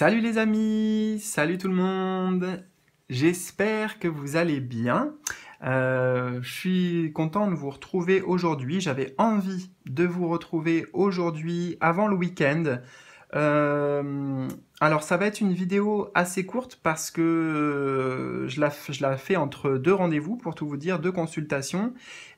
Salut les amis, salut tout le monde. J'espère que vous allez bien. Euh, je suis content de vous retrouver aujourd'hui. J'avais envie de vous retrouver aujourd'hui avant le week-end. Euh, alors ça va être une vidéo assez courte parce que euh, je la, je fais entre deux rendez-vous pour tout vous dire, deux consultations.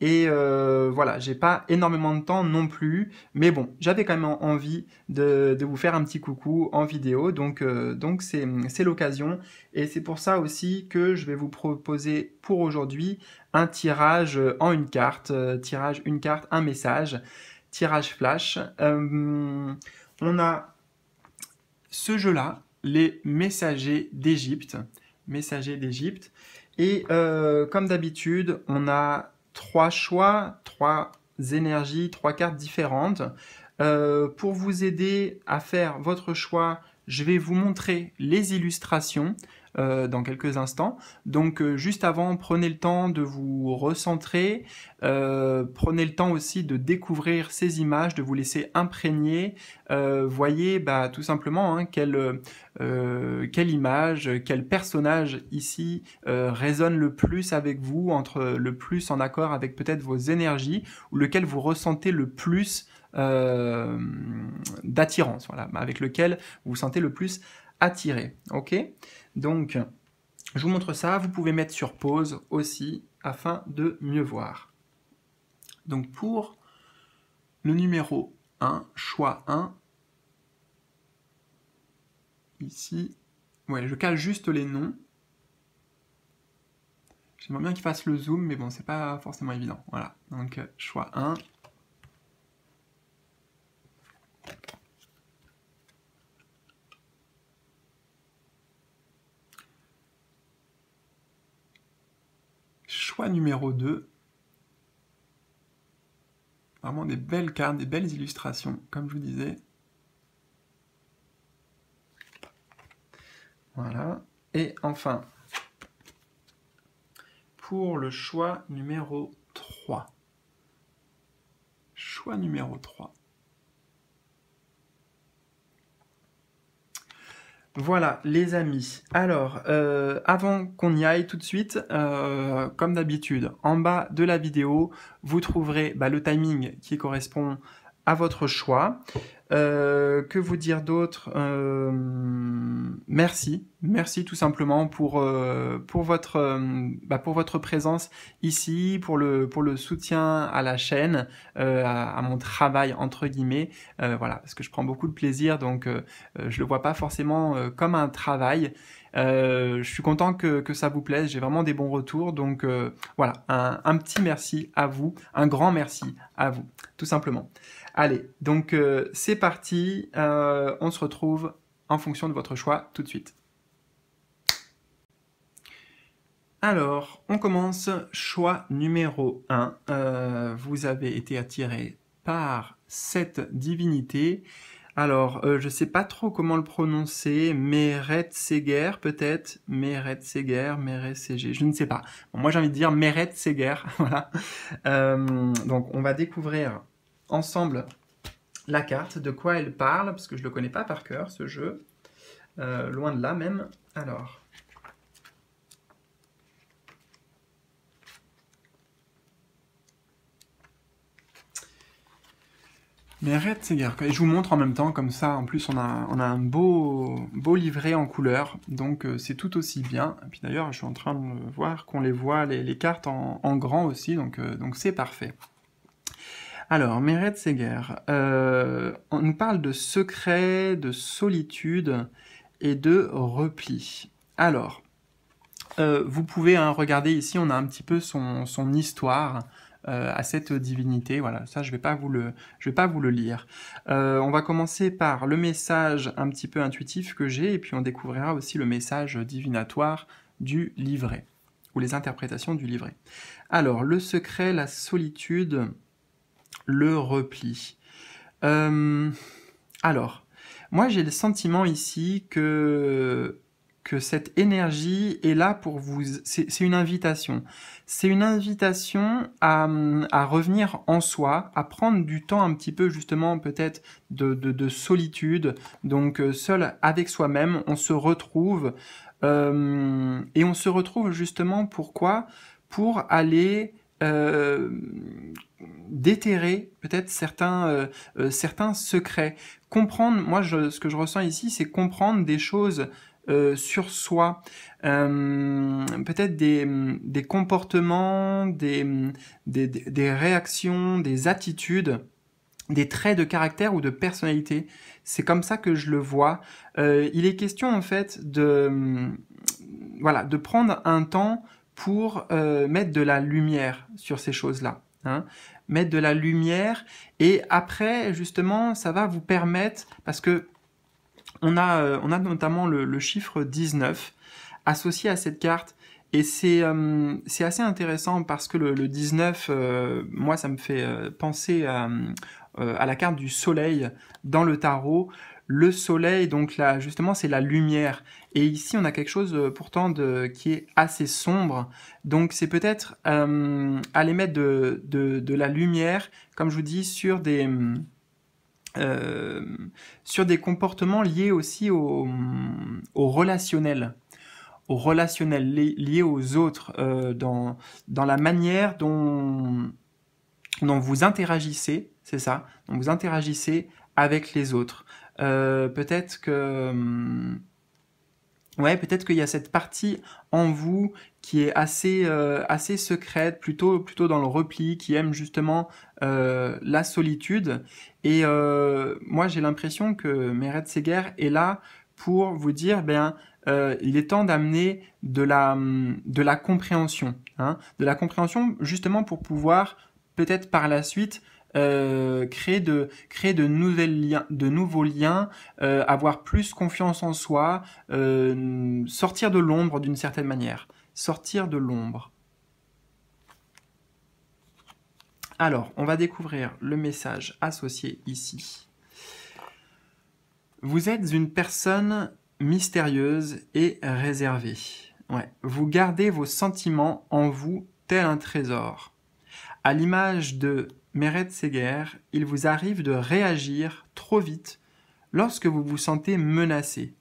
Et euh, voilà, j'ai pas énormément de temps non plus, mais bon, j'avais quand même envie de, vous faire un petit coucou en vidéo, donc donc c'est l'occasion. Et c'est pour ça aussi que je vais vous proposer pour aujourd'hui un tirage en une carte, tirage une carte, un message, tirage flash. on a ce jeu-là, les messagers d'Égypte. Messagers d'Égypte. Et euh, comme d'habitude, on a trois choix, trois énergies, trois cartes différentes. Euh, pour vous aider à faire votre choix, je vais vous montrer les illustrations. Euh, dans quelques instants. Donc euh, juste avant, prenez le temps de vous recentrer, euh, prenez le temps aussi de découvrir ces images, de vous laisser imprégner. voyez bah, tout simplement hein, quelle, image, quel personnage ici résonne le plus avec vous, entre le plus en accord avec peut-être vos énergies, ou lequel vous ressentez le plus d'attirance, voilà, avec lequel vous vous sentez le plus attiré. Ok? Donc, je vous montre ça. Vous pouvez mettre sur pause aussi afin de mieux voir. Donc, pour le numéro 1, choix 1, ici, ouais, je cale juste les noms. J'aimerais bien qu'il fasse le zoom, mais bon, c'est pas forcément évident. Voilà, donc choix 1. Choix numéro 2. Vraiment des belles cartes, des belles illustrations, comme je vous disais. Voilà. Et enfin, pour le choix numéro 3. Choix numéro 3. Voilà, les amis. Alors, euh, avant qu'on y aille tout de suite, euh, comme d'habitude, en bas de la vidéo, vous trouverez bah, le timing qui correspond à votre choix. Euh, que vous dire d'autre euh, Merci, merci tout simplement pour euh, pour votre bah pour votre présence ici, pour le pour le soutien à la chaîne, à, à, mon travail entre guillemets. voilà, parce que je prends beaucoup de plaisir, donc je le vois pas forcément comme un travail. Je suis content que, ça vous plaise, j'ai vraiment des bons retours, donc voilà, un, petit merci à vous, un grand merci à vous, tout simplement. Allez, donc euh, c'est parti, euh, on se retrouve en fonction de votre choix tout de suite. Alors, on commence. Choix numéro 1. Euh, vous avez été attiré par cette divinité. Alors, je ne sais pas trop comment le prononcer. Meret Seger, peut-être. Meret Seger, Meret Seger, je ne sais pas. moi, j'ai envie de dire Meret Seger. voilà. donc, on va découvrir ensemble la carte, de quoi elle parle, parce que je ne le connais pas par cœur, ce jeu. Euh, loin de là même. Alors. Mais arrête, je vous montre en même temps, comme ça, en plus, on a, un beau, beau livret en couleur, donc euh, c'est tout aussi bien. Et puis d'ailleurs, je suis en train de voir qu'on les voit, les, cartes en, grand aussi, donc euh, donc c'est parfait. Alors, Meret Seger, euh, on nous parle de secret, de solitude et de repli. Alors, vous pouvez hein, regarder ici, on a un petit peu son, histoire euh, à cette divinité. Voilà, ça je vais vais pas vous le lire. on va commencer par le message un petit peu intuitif que j'ai, et puis on découvrira aussi le message divinatoire du livret ou les interprétations du livret. Alors, le secret, la solitude, le repli. Euh, alors, moi j'ai le sentiment ici que que cette énergie est là pour vous. C'est une invitation. C'est une invitation à, revenir en soi, à prendre du temps un petit peu justement peut-être de, de, de, solitude. Donc euh, seul avec soi-même, on se retrouve. Euh, et on se retrouve justement pourquoi? Pour aller euh, déterrer peut-être certains, secrets. Comprendre, moi ce que je ressens ici, c'est comprendre des choses euh, sur soi, euh, peut-être des, des, comportements, des, des, des, réactions, des attitudes, des traits de caractère ou de personnalité. C'est comme ça que je le vois. Euh, il est question en fait de, voilà, de prendre un temps pour euh, mettre de la lumière sur ces choses-là. Hein mettre de la lumière et après justement ça va vous permettre parce que on a, euh, on a notamment le, chiffre 19 associé à cette carte. Et c'est euh, assez intéressant parce que le, 19, euh, moi, ça me fait penser à, la carte du soleil dans le tarot. Le soleil, donc là, justement, c'est la lumière. Et ici, on a quelque chose pourtant qui est assez sombre. Donc, c'est peut-être aller mettre de, la lumière, comme je vous dis, sur des euh, sur des comportements liés aussi au, relationnel au relationnel lié aux autres, euh, dans, dans la manière dont, dont vous interagissez, c'est ça, dont vous interagissez avec les autres. Euh, peut-être que Ouais, peut-être qu'il y a cette partie en vous qui est assez euh, secrète, plutôt plutôt dans le repli, qui aime justement euh, la solitude. Et euh, moi, j'ai l'impression que Meret Seger est là pour vous dire, ben, il est temps d'amener de la de la compréhension, hein, de la compréhension justement pour pouvoir peut-être par la suite euh, créer de créer de nouveaux liens, euh, avoir plus confiance en soi, euh, sortir de l'ombre d'une certaine manière, sortir de l'ombre. Alors, on va découvrir le message associé ici. Vous êtes une personne mystérieuse et réservée. Ouais. Vous gardez vos sentiments en vous tel un trésor. À l'image de Meret Seger, il vous arrive de réagir trop vite lorsque vous vous sentez menacé.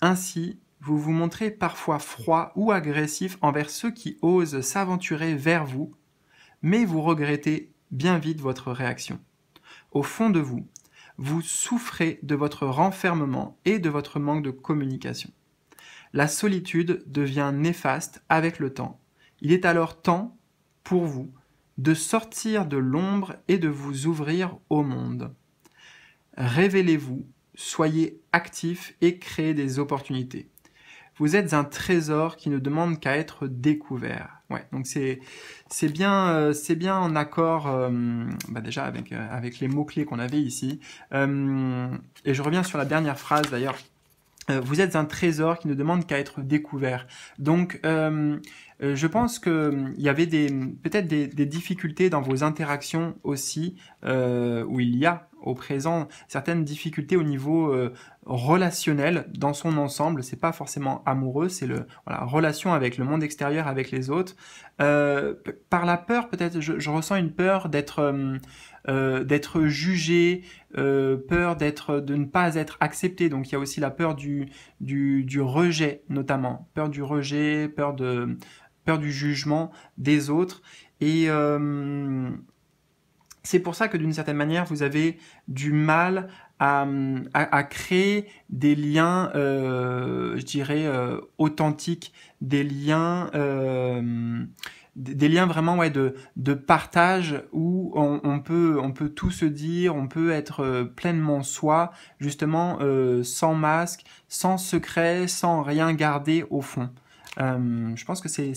Ainsi, vous vous montrez parfois froid ou agressif envers ceux qui osent s'aventurer vers vous, mais vous regrettez bien vite votre réaction. Au fond de vous, vous souffrez de votre renfermement et de votre manque de communication. La solitude devient néfaste avec le temps. Il est alors temps pour vous de sortir de l'ombre et de vous ouvrir au monde. Révélez-vous, soyez actif et créez des opportunités. Vous êtes un trésor qui ne demande qu'à être découvert. Ouais, donc c'est c'est bien euh, c'est bien en accord euh, bah déjà avec euh, avec les mots clés qu'on avait ici. et je reviens sur la dernière phrase d'ailleurs. Vous êtes un trésor qui ne demande qu'à être découvert. Donc euh, je pense qu'il hum, y avait des, peut-être des, difficultés dans vos interactions aussi, euh, où il y a au présent certaines difficultés au niveau euh, relationnel dans son ensemble. C'est pas forcément amoureux, c'est le relation avec le monde extérieur, avec les autres. par la peur, peut-être, je, ressens une peur d'être hum, d'être jugé, peur d'être de ne pas être accepté. Donc il y a aussi la peur du, du, rejet notamment, peur du rejet, peur de peur du jugement des autres. Euh, c'est pour ça que d'une certaine manière, vous avez du mal à, à, créer des liens, euh, je dirais, euh, authentiques, des liens... des liens vraiment ouais, de, de partage où on, peut, on peut tout se dire, on peut être pleinement soi, justement sans masque, sans secret, sans rien garder au fond. Euh, je pense que c'est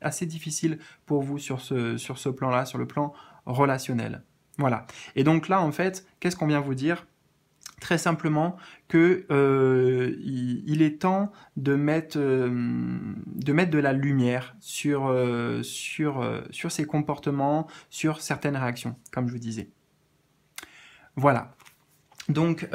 assez difficile pour vous sur ce, sur ce plan-là, sur le plan relationnel. Voilà. Et donc là, en fait, qu'est-ce qu'on vient vous dire? Très simplement que euh, il, est temps de mettre, euh, de la lumière sur, sur, ces comportements, sur certaines réactions, comme je vous disais. Voilà. Donc,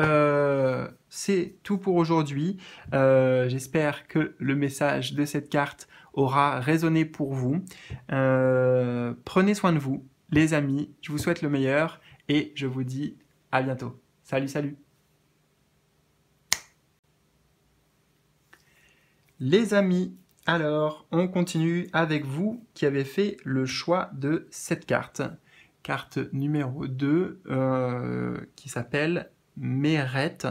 c'est tout pour aujourd'hui. Euh, j'espère que le message de cette carte aura résonné pour vous. Euh, prenez soin de vous, les amis. Je vous souhaite le meilleur et je vous dis à bientôt. Salut, salut. Les amis, alors on continue avec vous qui avez fait le choix de cette carte. Carte numéro 2 euh, qui s'appelle Mérette.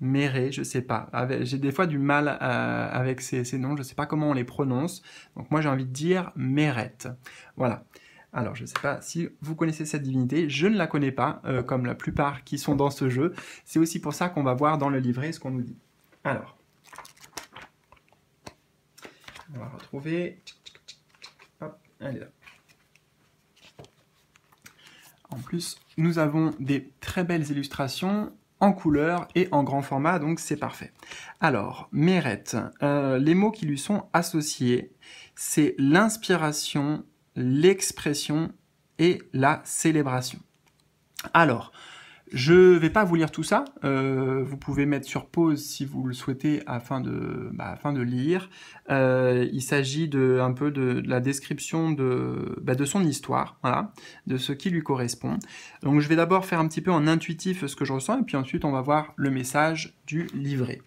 Méré, je sais pas. J'ai des fois du mal euh, avec ces, noms, je sais pas comment on les prononce. Donc moi j'ai envie de dire Mérette. Voilà. Alors je sais pas si vous connaissez cette divinité, je ne la connais pas, euh, comme la plupart qui sont dans ce jeu. C'est aussi pour ça qu'on va voir dans le livret ce qu'on nous dit. Alors, on va retrouver. Hop, elle est là. En plus, nous avons des très belles illustrations en couleur et en grand format, donc c'est parfait. Alors, Mérette, euh, les mots qui lui sont associés, c'est l'inspiration, l'expression et la célébration. Alors, je ne vais pas vous lire tout ça. Euh, vous pouvez mettre sur pause si vous le souhaitez afin de, bah, afin de lire. Euh, il s'agit de un peu de, la description de, bah, de son histoire, voilà, de ce qui lui correspond. Donc je vais d'abord faire un petit peu en intuitif ce que je ressens et puis ensuite on va voir le message du livret.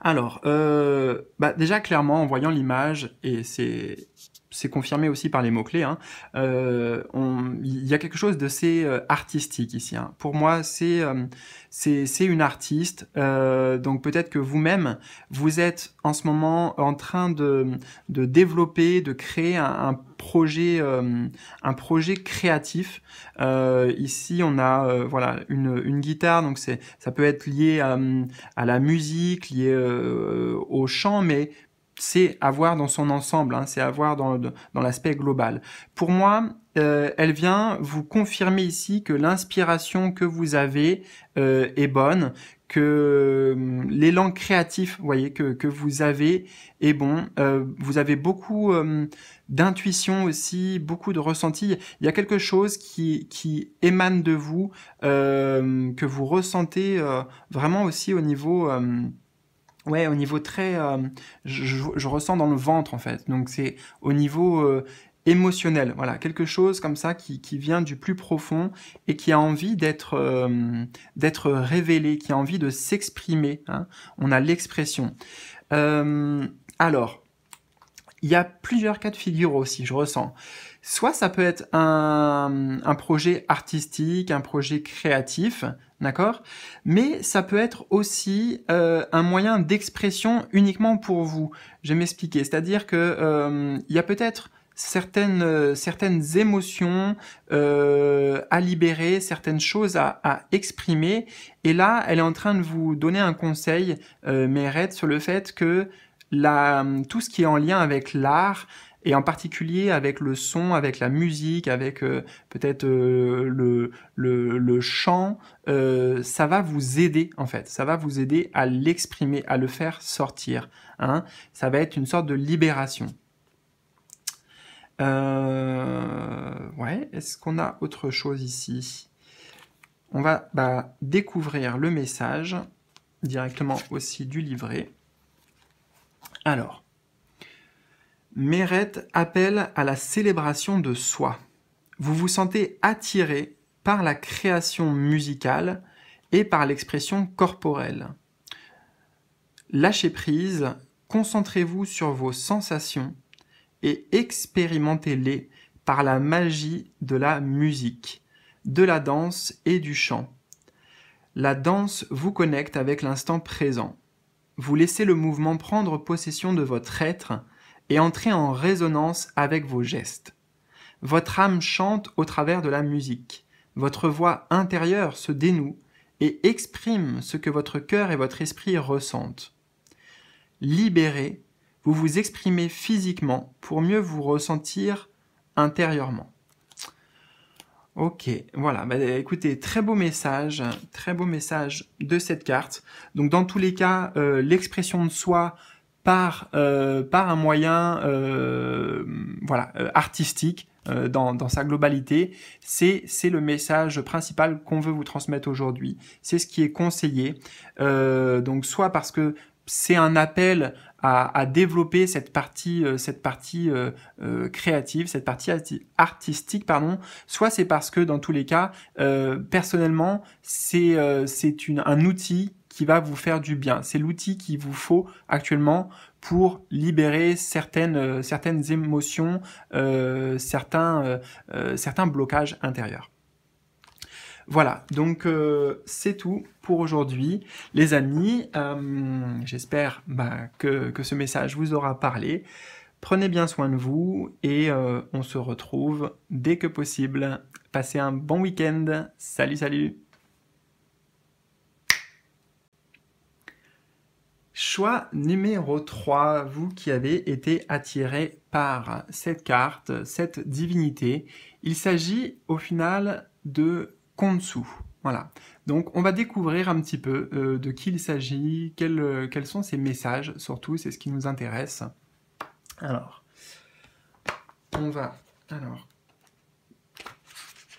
Alors, euh, bah, déjà clairement en voyant l'image et c'est c'est confirmé aussi par les mots-clés, hein, euh, il y a quelque chose de assez euh, artistique ici. Hein. Pour moi, c'est euh, c'est une artiste, donc peut-être que vous-même, vous êtes en ce moment en train de, développer, de créer un, projet, un projet créatif. ici, on a voilà une, guitare, donc c'est ça peut être lié à, à la musique, lié au chant, mais c'est à voir dans son ensemble, hein, c'est à voir dans, dans l'aspect global. Pour moi, euh, elle vient vous confirmer ici que l'inspiration que vous avez euh, est bonne, que hum, l'élan créatif, voyez, que, vous avez est bon. Euh, vous avez beaucoup hum, d'intuition aussi, beaucoup de ressenti. Il y a quelque chose qui, qui émane de vous, que vous ressentez vraiment aussi au niveau hum, Ouais, au niveau très, euh, je, ressens dans le ventre en fait. Donc c'est au niveau euh, émotionnel, voilà, quelque chose comme ça qui, vient du plus profond et qui a envie d'être euh, d'être révélé, qui a envie de s'exprimer. Hein. On a l'expression. alors, il y a plusieurs cas de figure aussi, je ressens. Soit ça peut être un projet artistique, un projet créatif, d'accord? Mais ça peut être aussi euh, un moyen d'expression uniquement pour vous. Je vais m'expliquer, c'est-à-dire que euh, il y a peut-être certaines euh, certaines émotions à libérer, certaines choses à, à, exprimer, et là, elle est en train de vous donner un conseil, Mérette, sur le fait que la, tout ce qui est en lien avec l'art, et en particulier avec le son, avec la musique, avec euh, peut-être euh, le, le, chant, euh, ça va vous aider en fait, ça va vous aider à l'exprimer, à le faire sortir. Hein. Ça va être une sorte de libération. ouais, est-ce qu'on a autre chose ici? On va bah, découvrir le message directement aussi du livret. Alors, Mérette appelle à la célébration de soi. Vous vous sentez attiré par la création musicale et par l'expression corporelle. Lâchez prise, concentrez-vous sur vos sensations et expérimentez-les par la magie de la musique, de la danse et du chant. La danse vous connecte avec l'instant présent. Vous laissez le mouvement prendre possession de votre être et entrez en résonance avec vos gestes. Votre âme chante au travers de la musique. Votre voix intérieure se dénoue et exprime ce que votre cœur et votre esprit ressentent. Libéré, vous vous exprimez physiquement pour mieux vous ressentir intérieurement. Ok, voilà, bah, écoutez, très beau message, très beau message de cette carte. Donc dans tous les cas, euh, l'expression de soi, par, euh, par un moyen euh, voilà, euh, artistique. dans, dans, sa globalité, c'est le message principal qu'on veut vous transmettre aujourd'hui. C'est ce qui est conseillé. donc soit parce que c'est un appel à, développer cette partie, euh, cette partie euh, euh, créative, cette partie artistique, pardon. Soit c'est parce que dans tous les cas, personnellement, c'est c'est un outil qui va vous faire du bien. C'est l'outil qu'il vous faut actuellement pour libérer certaines certaines émotions, certains certains blocages intérieurs. Voilà, donc euh, c'est tout pour aujourd'hui. Les amis, euh, j'espère bah, que, ce message vous aura parlé. Prenez bien soin de vous et euh, on se retrouve dès que possible. Passez un bon week-end. Salut, salut Choix numéro 3, vous qui avez été attiré par cette carte, cette divinité. Il s'agit au final de Konsu. Voilà. Donc on va découvrir un petit peu euh, de qui il s'agit, euh, quels, sont ces messages, surtout, c'est ce qui nous intéresse. Alors, on va alors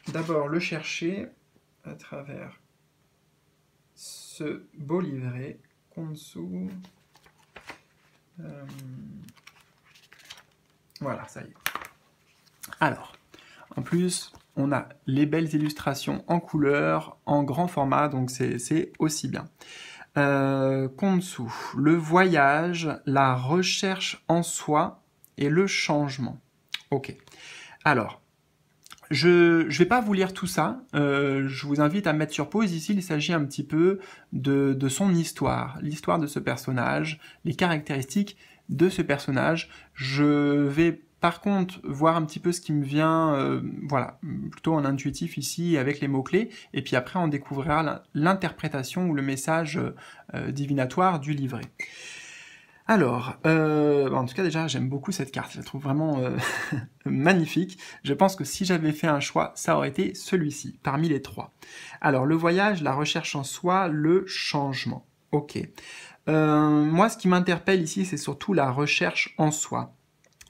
d'abord le chercher à travers ce beau livret Euh, voilà, ça y est. Alors, en plus, on a les belles illustrations en couleur, en grand format, donc c'est aussi bien. Euh, le voyage, la recherche en soi et le changement. Ok. Alors, je ne vais pas vous lire tout ça. Euh, je vous invite à mettre sur pause. Ici, il s'agit un petit peu de, de son histoire, l'histoire de ce personnage, les caractéristiques de ce personnage. Je vais par contre, voir un petit peu ce qui me vient, euh, voilà, plutôt en intuitif ici avec les mots-clés, et puis après on découvrira l'interprétation ou le message euh, divinatoire du livret. Alors, euh, en tout cas déjà j'aime beaucoup cette carte, je la trouve vraiment magnifique. Je pense que si j'avais fait un choix, ça aurait été celui-ci, parmi les trois. Alors le voyage, la recherche en soi, le changement. Ok. moi ce qui m'interpelle ici, c'est surtout la recherche en soi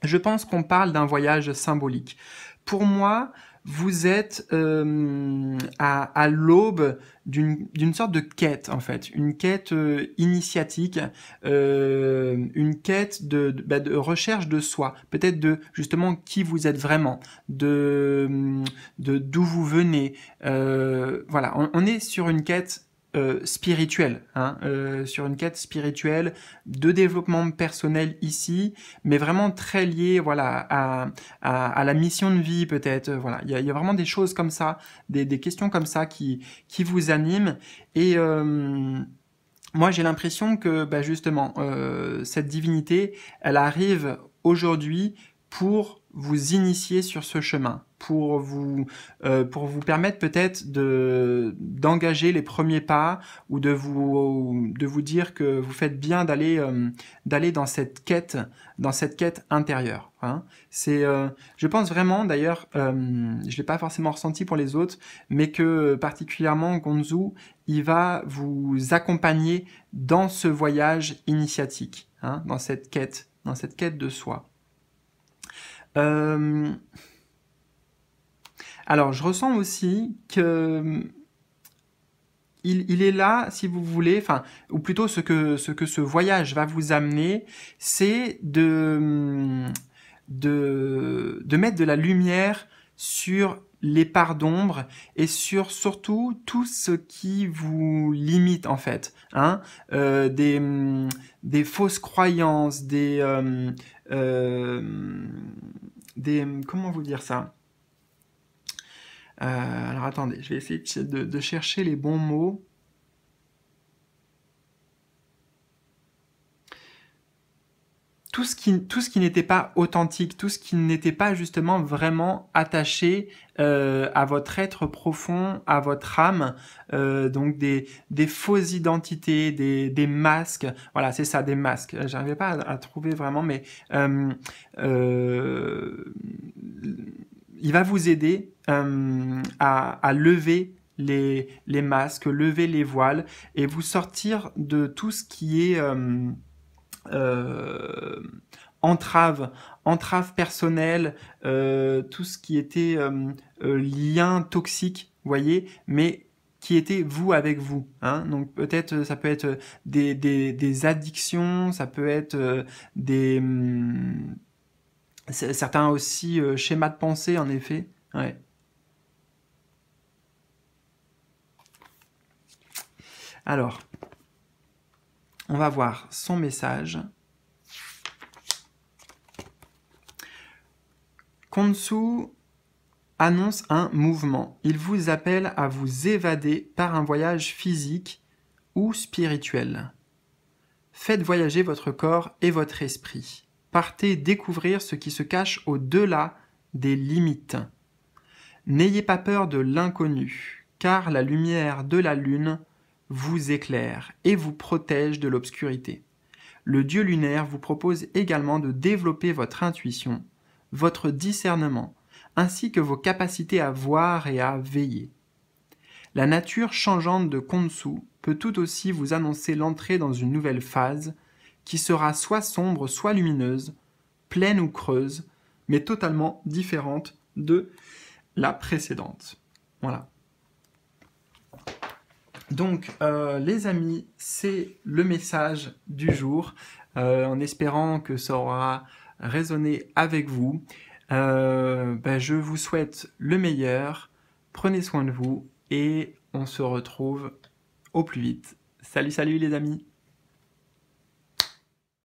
je pense qu'on parle d'un voyage symbolique. Pour moi, vous êtes euh, à, l'aube d'une sorte de quête en fait, une quête euh, initiatique, euh, une quête de, bah, de, recherche de soi, peut-être de justement qui vous êtes vraiment, de d'où vous venez. voilà, on, est sur une quête euh, spirituelle, hein, euh, sur une quête spirituelle de développement personnel ici, mais vraiment très lié voilà à, à, la mission de vie peut-être. Voilà, il y a, y a, vraiment des choses comme ça, des, des, questions comme ça qui qui vous animent et euh, moi j'ai l'impression que bah, justement cette divinité, elle arrive aujourd'hui pour vous initier sur ce chemin, pour vous, euh, pour vous permettre peut-être de d'engager les premiers pas ou de vous, de vous dire que vous faites bien d'aller euh, dans cette quête, dans cette quête intérieure. Hein. Euh, je pense vraiment d'ailleurs, je l'ai pas forcément ressenti pour les autres, mais que particulièrement Gonzu, il va vous accompagner dans ce voyage initiatique, hein, dans cette quête, dans cette quête de soi. Euh, alors, je ressens aussi que il, est là, si vous voulez, enfin, ou plutôt ce que ce voyage va vous amener, c'est de, de mettre de la lumière sur les parts d'ombre et sur surtout tout ce qui vous limite en fait, hein, euh, des, des fausses croyances, des, euh, euh, des comment vous dire ça? Alors attendez, je vais essayer de chercher les bons mots. Tout ce qui tout ce qui n'était pas authentique, tout ce qui n'était pas justement vraiment attaché euh, à votre être profond, à votre âme, euh, donc des des fausses identités, des des masques. Voilà, c'est ça, des masques. J'arrivais pas à, trouver vraiment, mais euh, euh, il va vous aider euh, à, à lever les, les masques, lever les voiles et vous sortir de tout ce qui est euh, entrave, entrave personnelle, tout ce qui était lien toxique, voyez, mais qui était vous avec vous. Hein Donc peut-être ça peut être des, addictions, ça peut être des hum, certains aussi schémas de pensée en effet. Alors, on va voir son message. Konsu annonce un mouvement. Il vous appelle à vous évader par un voyage physique ou spirituel. Faites voyager votre corps et votre esprit. Partez découvrir ce qui se cache au-delà des limites. N'ayez pas peur de l'inconnu, car la lumière de la lune vous éclaire et vous protège de l'obscurité. Le dieu lunaire vous propose également de développer votre intuition, votre discernement, ainsi que vos capacités à voir et à veiller. La nature changeante de Konsu peut tout aussi vous annoncer l'entrée dans une nouvelle phase qui sera soit sombre, soit lumineuse, pleine ou creuse, mais totalement différente de la précédente. Voilà. Donc, euh, les amis, c'est le message du jour, euh, en espérant que ça aura résonné avec vous. Euh, ben, je vous souhaite le meilleur, prenez soin de vous et on se retrouve au plus vite. Salut, salut les amis